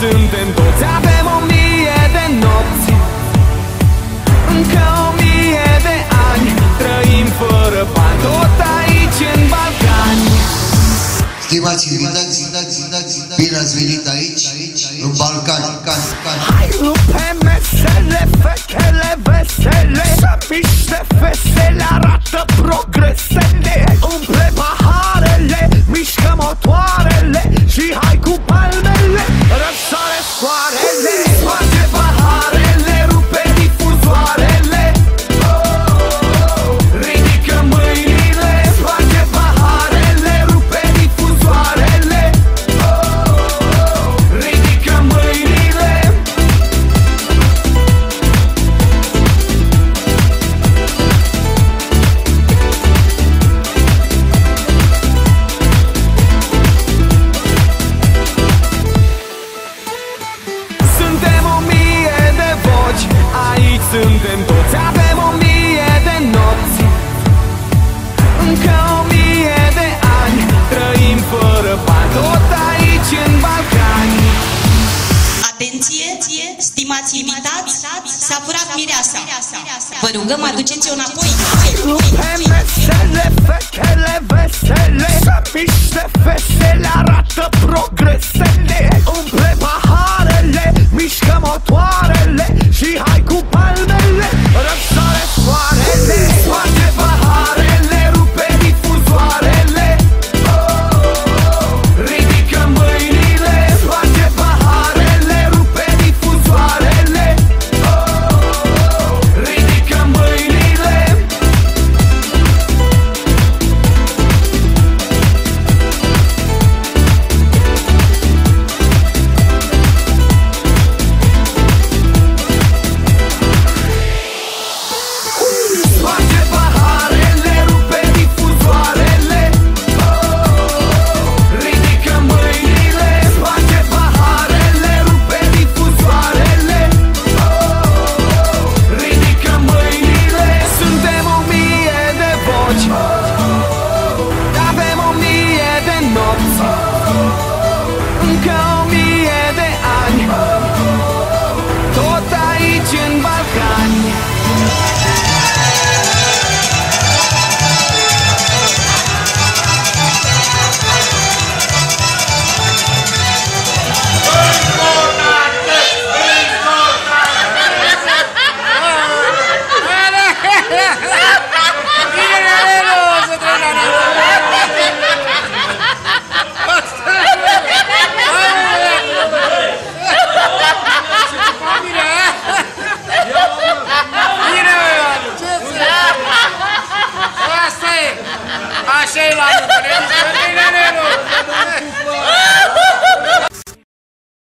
Suntem toți. Avem o mie de nopți Încă o mie de ani. Trăim fără bani Tot aici în Balcani Stimați invitați, bine ați venit aici, în Balcan. Hai rupe mesele, fetele vesele. Să miște fesele, arată progresele. Umple paharele, mișcă motoarele Și hai cu palmele, mireasa. Vă rugăm, aduceți-o înapoi. Rupe mesele, fetele vesele Să miște fesele, arată progres Thank.